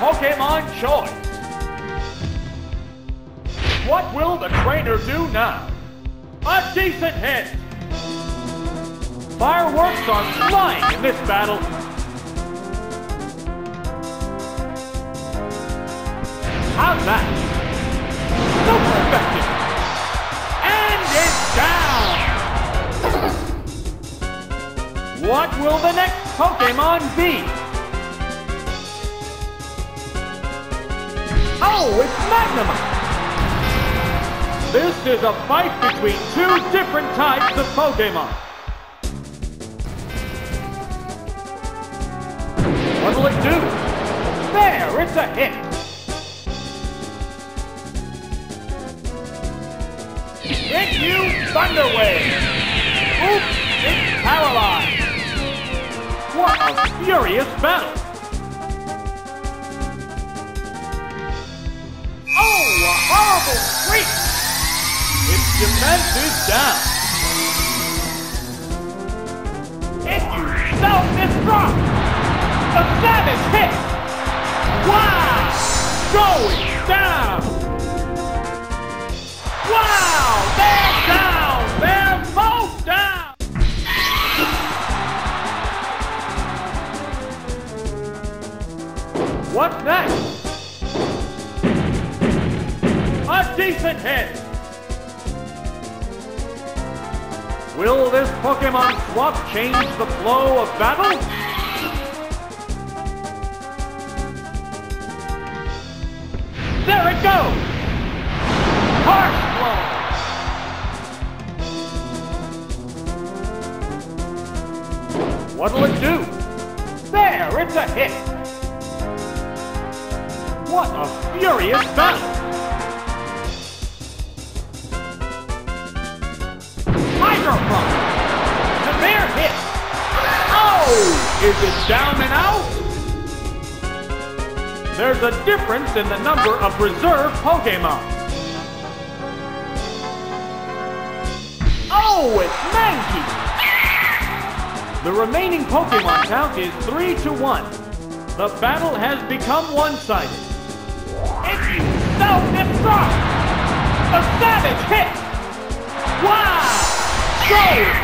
Pokemon choice. What will the trainer do now? A decent hit. Fireworks are flying in this battle. How's that? Super effective. And it's down. What will the next Pokemon be? Oh, it's Magnemite! This is a fight between two different types of Pokemon. What'll it do? There, it's a hit. Hit you, Thunder Wave! Oops, it's paralyzed. What a furious battle! Horrible freak! Its defense is down. If self-destruct! A savage hit! Wow! Going down! Wow! They're down! They're both down! What's next? Decent hit! Will this Pokemon swap change the flow of battle? There it goes! Harsh blow! What'll it do? There, it's a hit! What a furious battle! Hydro Pump! Severe hit! Oh! Is it down and out? There's a difference in the number of reserve Pokemon. Oh, it's Mankey! The remaining Pokemon count is 3 to 1. The battle has become one-sided. If you self-destruct! A savage hit! Go